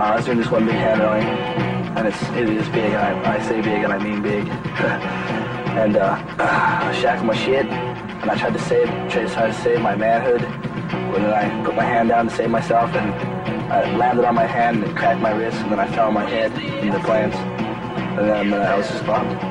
Uh, I was doing this one big hand and it's it is big. I, I say big and I mean big. and uh, I shacking my shit, and I tried to save tried to save my manhood. When I put my hand down to save myself, and I landed on my hand and cracked my wrist, and then I fell on my head in the plants, and then uh, I was just bummed.